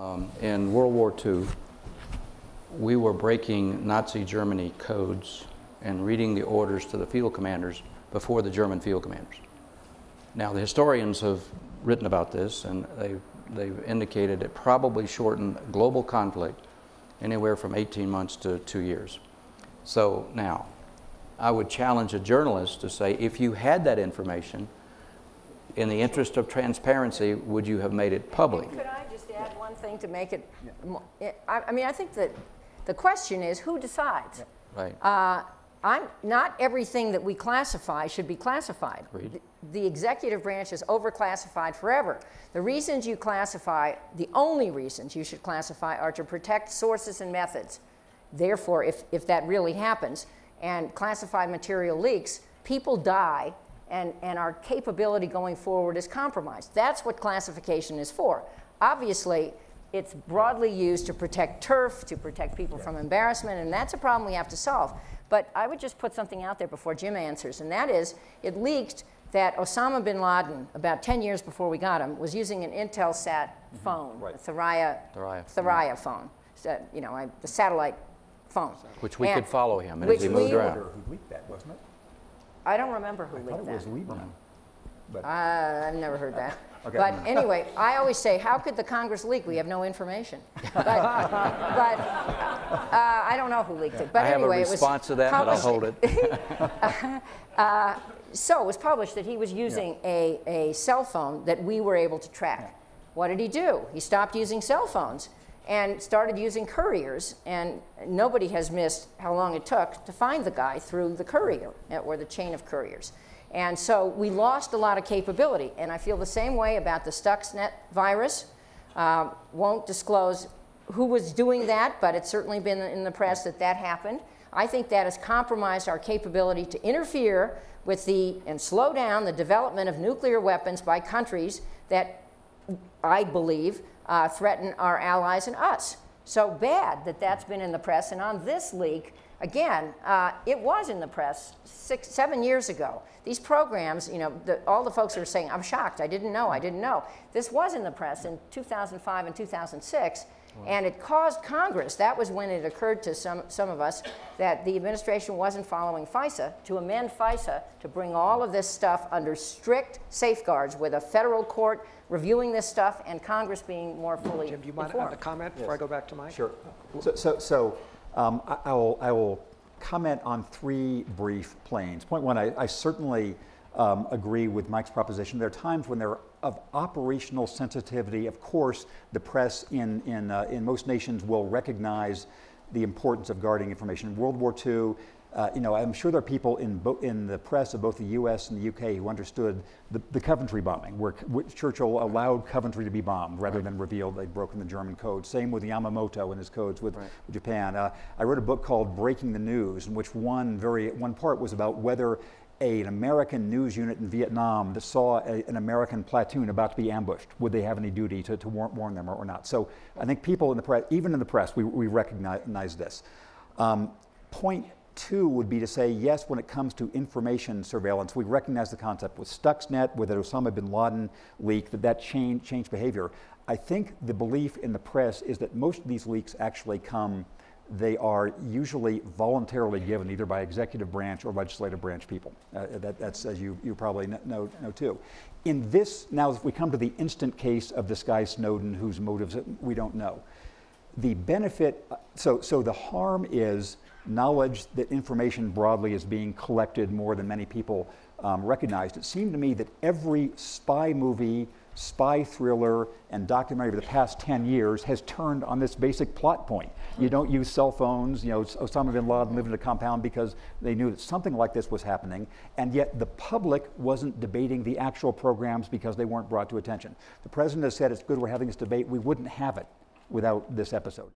Um, in World War II, we were breaking Nazi Germany codes and reading the orders to the field commanders before the German field commanders. Now, the historians have written about this and they've, they've indicated it probably shortened global conflict anywhere from 18 months to two years. So now, I would challenge a journalist to say if you had that information, in the interest of transparency, would you have made it public? Could I one thing to make it, mo- I, I mean, I think that the question is who decides? Right. Uh, I'm, not everything that we classify should be classified. Agreed. The, the executive branch is overclassified forever. The reasons you classify, the only reasons you should classify are to protect sources and methods. Therefore, if, if that really happens and classified material leaks, people die and, and our capability going forward is compromised. That's what classification is for. Obviously, it's broadly used to protect turf, to protect people from embarrassment, and that's a problem we have to solve. But I would just put something out there before Jim answers, and that is it leaked that Osama bin Laden, about 10 years before we got him, was using an Intelsat mm-hmm. phone, Right. a Thuraya, Thuraya. Thuraya phone, so, you know, I- the satellite phone. Which we And- could follow him as he moved around. which moved we- around. Who leaked that, wasn't it? I don't remember who I thought leaked it was that. Lieberman. But, Uh, I've never heard that. Okay. But anyway, I always say, how could the Congress leak? We have no information. But, but uh, I don't know who leaked it. But I have anyway, a it was response to that, but I'll published- hold it. So it was published that he was using a, a cell phone that we were able to track. What did he do? He stopped using cell phones and started using couriers. And nobody has missed how long it took to find the guy through the courier uh, or the chain of couriers. And so we lost a lot of capability. And I feel the same way about the Stuxnet virus. Um, won't disclose who was doing that, but it's certainly been in the press that that happened. I think that has compromised our capability to interfere with the and slow down the development of nuclear weapons by countries that I believe uh, threaten our allies and us. So bad that that's been in the press. And on this leak, again, uh, it was in the press six, seven years ago. These programs, you know, the, all the folks are saying, I'm shocked, I didn't know, I didn't know. This was in the press in 2005 and 2006. And it caused Congress, that was when it occurred to some, some of us, that the administration wasn't following FISA, to amend FISA to bring all of this stuff under strict safeguards with a federal court reviewing this stuff and Congress being more fully Jim, do you mind a comment before I go back to Mike? sure. So, so, so um, I, I will, I will comment on three brief planes. Point one, I, I certainly um, agree with Mike's proposition. There are times when there are of operational sensitivity. Of course, the press in, in, uh, in most nations will recognize the importance of guarding information. World War II, uh, you know, I'm sure there are people in, bo- in the press of both the U.S. and the U.K. who understood the, the Coventry bombing, where C- Churchill allowed Coventry to be bombed rather than revealed they'd broken the German code. Same with Yamamoto and his codes with, with Japan. Uh, I wrote a book called Breaking the News, in which one very one part was about whether a, an American news unit in Vietnam that saw a, an American platoon about to be ambushed, would they have any duty to, to warn, warn them or, or not? So I think people in the press, even in the press, we, we recognize this. Um, point two would be to say, yes, when it comes to information surveillance, we recognize the concept with Stuxnet, with the Osama bin Laden leak, that that changed, behavior. I think the belief in the press is that most of these leaks actually come, they are usually voluntarily given either by executive branch or legislative branch people. Uh, that, that's as you, you probably know, know too. In this, now if we come to the instant case of this guy Snowden, whose motives we don't know the benefit so so the harm is knowledge that information broadly is being collected more than many people um, recognized. It seemed to me that every spy movie spy thriller and documentary over the past 10 years has turned on this basic plot point. You don't use cell phones. You know osama bin laden lived in a compound because they knew that something like this was happening and yet the public wasn't debating the actual programs because they weren't brought to attention. The president has said it's good we're having this debate. We wouldn't have it without this episode.